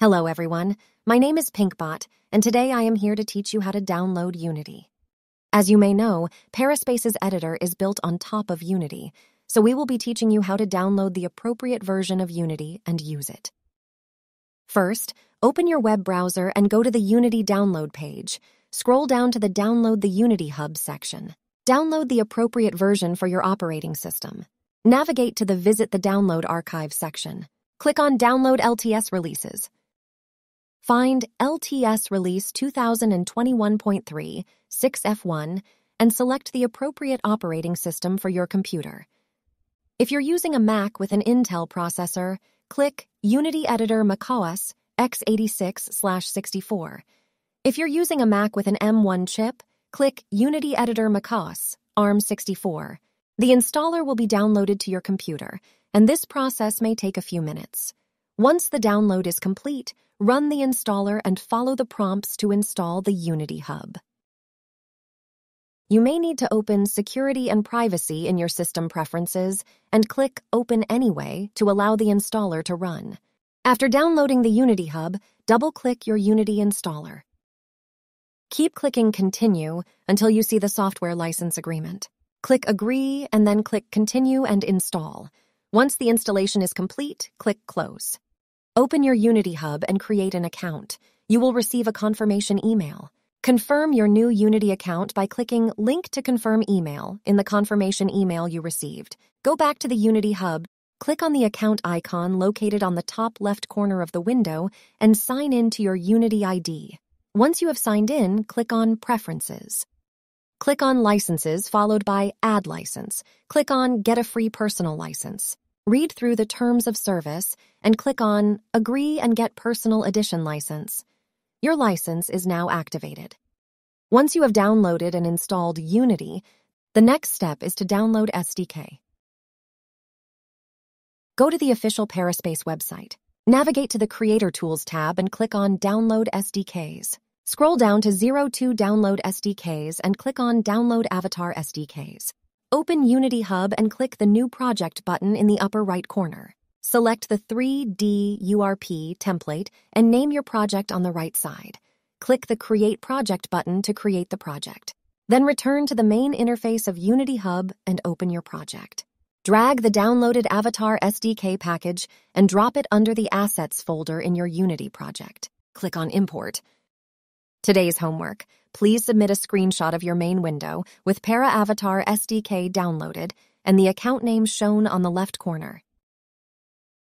Hello, everyone. My name is Pinkbot, and today I am here to teach you how to download Unity. As you may know, Paraspace's editor is built on top of Unity, so we will be teaching you how to download the appropriate version of Unity and use it. First, open your web browser and go to the Unity download page. Scroll down to the Download the Unity Hub section. Download the appropriate version for your operating system. Navigate to the Visit the Download Archive section. Click on Download LTS Releases. Find LTS Release 2021.3 6F1 and select the appropriate operating system for your computer. If you're using a Mac with an Intel processor, click Unity Editor macOS x86/64. If you're using a Mac with an M1 chip, click Unity Editor macOS ARM64. The installer will be downloaded to your computer, and this process may take a few minutes. Once the download is complete, run the installer and follow the prompts to install the Unity Hub. You may need to open Security and Privacy in your system preferences and click Open Anyway to allow the installer to run. After downloading the Unity Hub, double-click your Unity installer. Keep clicking Continue until you see the software license agreement. Click Agree and then click Continue and Install. Once the installation is complete, click Close. Open your Unity Hub and create an account. You will receive a confirmation email. Confirm your new Unity account by clicking Link to Confirm Email in the confirmation email you received. Go back to the Unity Hub, click on the account icon located on the top left corner of the window, and sign in to your Unity ID. Once you have signed in, click on Preferences. Click on Licenses followed by Add License. Click on Get a Free Personal License read through the terms of service, and click on Agree and Get Personal Edition License. Your license is now activated. Once you have downloaded and installed Unity, the next step is to download SDK. Go to the official Paraspace website. Navigate to the Creator Tools tab and click on Download SDKs. Scroll down to 02 Download SDKs and click on Download Avatar SDKs. Open Unity Hub and click the New Project button in the upper right corner. Select the 3D URP template and name your project on the right side. Click the Create Project button to create the project. Then return to the main interface of Unity Hub and open your project. Drag the downloaded Avatar SDK package and drop it under the Assets folder in your Unity project. Click on Import. Today's homework please submit a screenshot of your main window with Para Avatar SDK downloaded and the account name shown on the left corner.